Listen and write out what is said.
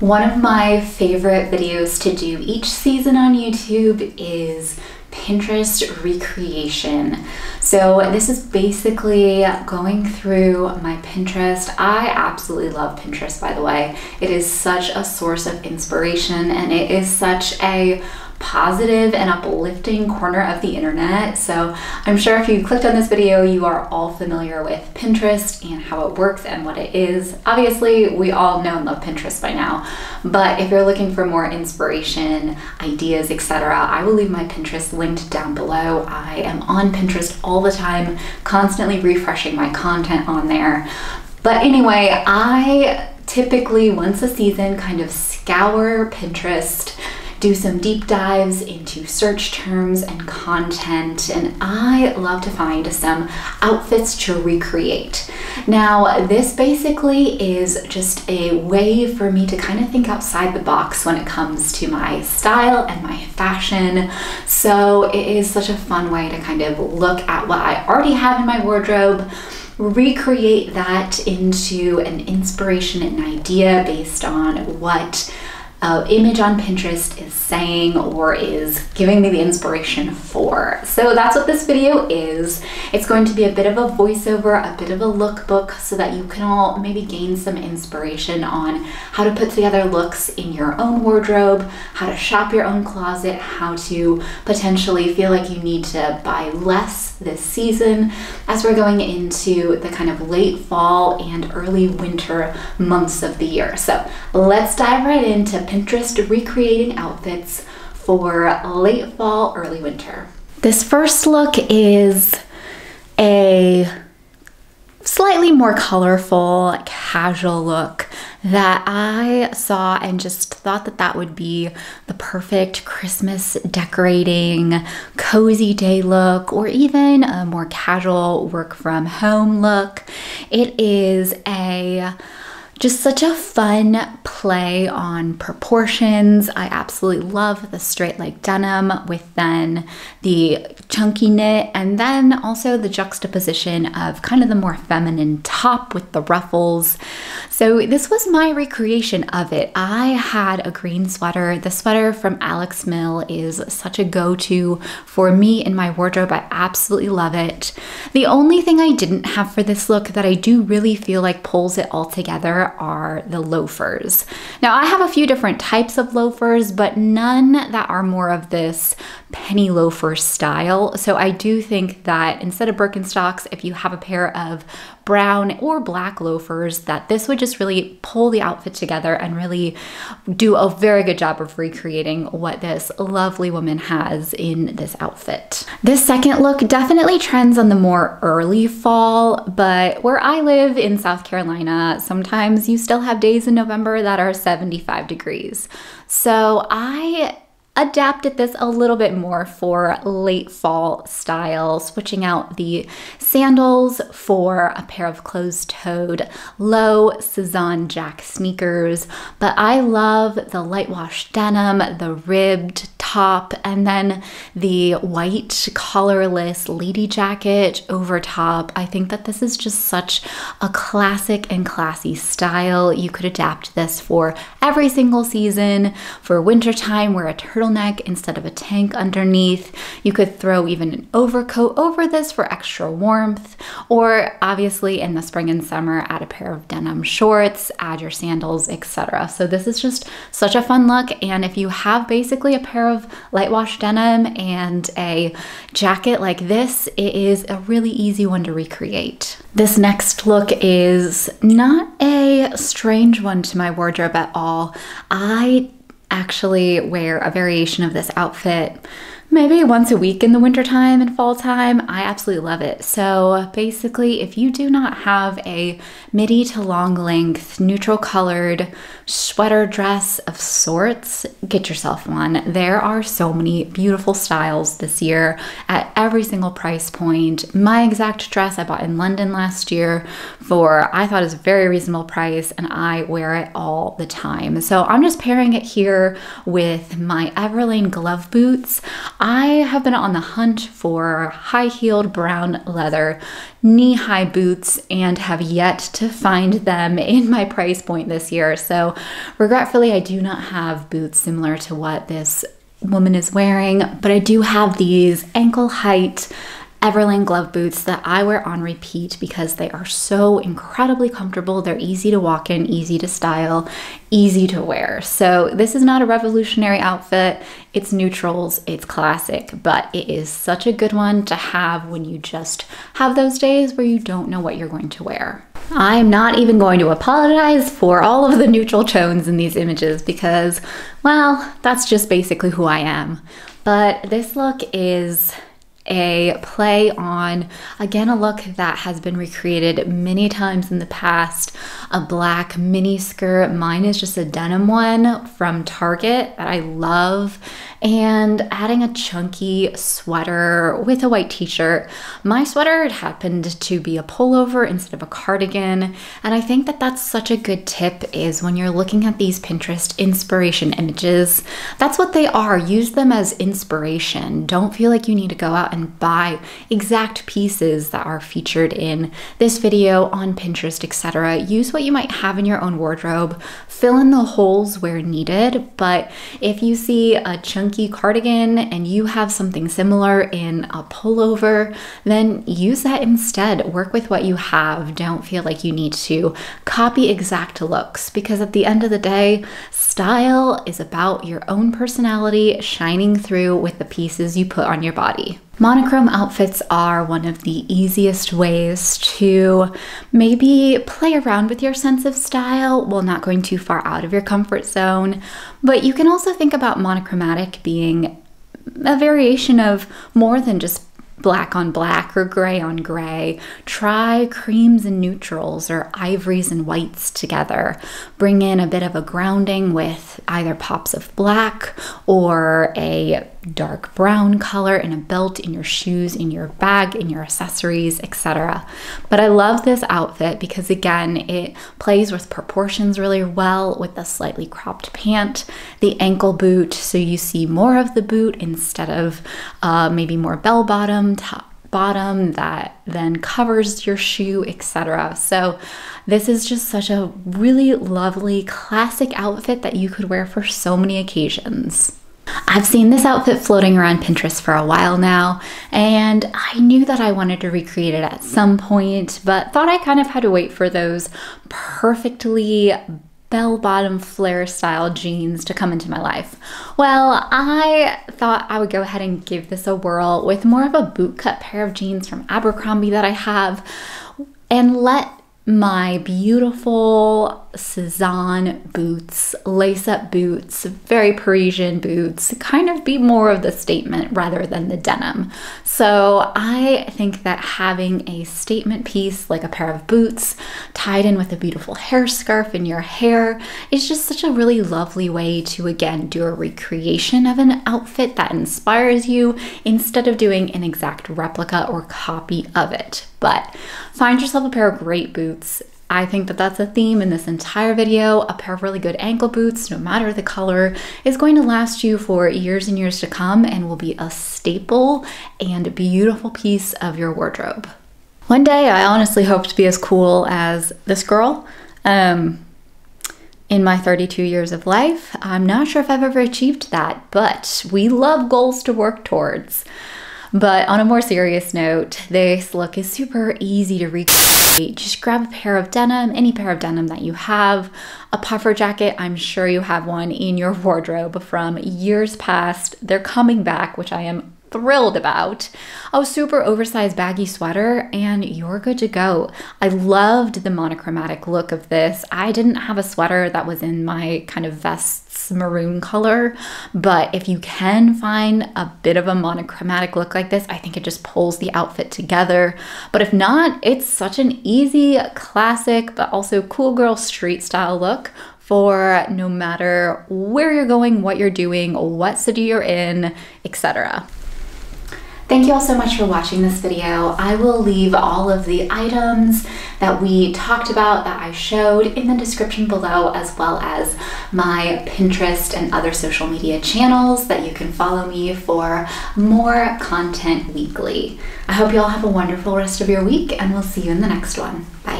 One of my favorite videos to do each season on YouTube is Pinterest recreation. So this is basically going through my Pinterest. I absolutely love Pinterest by the way. It is such a source of inspiration and it is such a positive and uplifting corner of the internet. So I'm sure if you clicked on this video, you are all familiar with Pinterest and how it works and what it is. Obviously, we all know and love Pinterest by now, but if you're looking for more inspiration, ideas, etc., I will leave my Pinterest linked down below. I am on Pinterest all the time, constantly refreshing my content on there. But anyway, I typically once a season kind of scour Pinterest do some deep dives into search terms and content, and I love to find some outfits to recreate. Now, this basically is just a way for me to kind of think outside the box when it comes to my style and my fashion. So, it is such a fun way to kind of look at what I already have in my wardrobe recreate that into an inspiration and idea based on what uh, image on Pinterest is saying or is giving me the inspiration for. So that's what this video is. It's going to be a bit of a voiceover, a bit of a lookbook so that you can all maybe gain some inspiration on how to put together looks in your own wardrobe, how to shop your own closet, how to potentially feel like you need to buy less this season as we're going into the kind of late fall and early winter months of the year. So let's dive right into Pinterest recreating outfits for late fall, early winter. This first look is a slightly more colorful, casual look that I saw and just thought that that would be the perfect Christmas decorating, cozy day look, or even a more casual work from home look. It is a just such a fun play on proportions. I absolutely love the straight leg denim with then the chunky knit and then also the juxtaposition of kind of the more feminine top with the ruffles. So this was my recreation of it. I had a green sweater. The sweater from Alex Mill is such a go-to for me in my wardrobe. I absolutely love it. The only thing I didn't have for this look that I do really feel like pulls it all together are the loafers. Now I have a few different types of loafers, but none that are more of this penny loafer style. So I do think that instead of Birkenstocks, if you have a pair of brown or black loafers, that this would just really pull the outfit together and really do a very good job of recreating what this lovely woman has in this outfit. This second look definitely trends on the more early fall, but where I live in South Carolina, sometimes you still have days in November that are 75 degrees. So I adapted this a little bit more for late fall style, switching out the sandals for a pair of closed-toed low Sézane Jack sneakers. But I love the light wash denim, the ribbed top, and then the white collarless lady jacket over top. I think that this is just such a classic and classy style. You could adapt this for every single season. For wintertime, wear a turtleneck instead of a tank underneath. You could throw even an overcoat over this for extra warmth, or obviously in the spring and summer, add a pair of denim shorts, add your sandals, etc. So this is just such a fun look. And if you have basically a pair of of light wash denim and a jacket like this, it is a really easy one to recreate. This next look is not a strange one to my wardrobe at all. I actually wear a variation of this outfit maybe once a week in the wintertime and fall time. I absolutely love it. So basically, if you do not have a midi to long length, neutral colored sweater dress of sorts, get yourself one. There are so many beautiful styles this year at every single price point. My exact dress I bought in London last year for I thought is a very reasonable price and I wear it all the time. So I'm just pairing it here with my Everlane glove boots. I have been on the hunt for high heeled brown leather knee high boots and have yet to find them in my price point this year. So, regretfully, I do not have boots similar to what this woman is wearing, but I do have these ankle height Everlane glove boots that I wear on repeat because they are so incredibly comfortable. They're easy to walk in, easy to style, easy to wear. So, this is not a revolutionary outfit. It's neutrals, it's classic, but it is such a good one to have when you just have those days where you don't know what you're going to wear. I'm not even going to apologize for all of the neutral tones in these images because, well, that's just basically who I am. But this look is a play on, again, a look that has been recreated many times in the past a black mini skirt. Mine is just a denim one from Target that I love and adding a chunky sweater with a white t-shirt. My sweater happened to be a pullover instead of a cardigan, and I think that that's such a good tip is when you're looking at these Pinterest inspiration images, that's what they are. Use them as inspiration. Don't feel like you need to go out and buy exact pieces that are featured in this video on Pinterest, etc. Use what you might have in your own wardrobe. Fill in the holes where needed, but if you see a chunky cardigan and you have something similar in a pullover, then use that instead. Work with what you have. Don't feel like you need to copy exact looks because at the end of the day, style is about your own personality shining through with the pieces you put on your body. Monochrome outfits are one of the easiest ways to maybe play around with your sense of style while not going too far out of your comfort zone. But you can also think about monochromatic being a variation of more than just black on black or gray on gray. Try creams and neutrals or ivories and whites together. Bring in a bit of a grounding with either pops of black or a dark brown color in a belt, in your shoes, in your bag, in your accessories, etc. But I love this outfit because again, it plays with proportions really well with the slightly cropped pant, the ankle boot, so you see more of the boot instead of uh, maybe more bell bottom, top bottom that then covers your shoe, etc. So this is just such a really lovely classic outfit that you could wear for so many occasions. I've seen this outfit floating around Pinterest for a while now, and I knew that I wanted to recreate it at some point, but thought I kind of had to wait for those perfectly bell bottom flare style jeans to come into my life. Well, I thought I would go ahead and give this a whirl with more of a bootcut pair of jeans from Abercrombie that I have and let my beautiful Sézane boots, lace up boots, very Parisian boots, kind of be more of the statement rather than the denim. So I think that having a statement piece like a pair of boots tied in with a beautiful hair scarf in your hair is just such a really lovely way to again do a recreation of an outfit that inspires you instead of doing an exact replica or copy of it. But find yourself a pair of great boots. I think that that's a theme in this entire video. A pair of really good ankle boots, no matter the color, is going to last you for years and years to come and will be a staple and beautiful piece of your wardrobe. One day, I honestly hope to be as cool as this girl. Um, in my 32 years of life, I'm not sure if I've ever achieved that, but we love goals to work towards. But on a more serious note, this look is super easy to recreate. Just grab a pair of denim, any pair of denim that you have, a puffer jacket. I'm sure you have one in your wardrobe from years past. They're coming back, which I am thrilled about. A super oversized baggy sweater, and you're good to go. I loved the monochromatic look of this. I didn't have a sweater that was in my kind of vest's maroon color, but if you can find a bit of a monochromatic look like this, I think it just pulls the outfit together. But if not, it's such an easy, classic, but also cool girl street style look for no matter where you're going, what you're doing, what city you're in, etc. Thank you all so much for watching this video. I will leave all of the items that we talked about that I showed in the description below as well as my Pinterest and other social media channels that you can follow me for more content weekly. I hope you all have a wonderful rest of your week and we'll see you in the next one. Bye.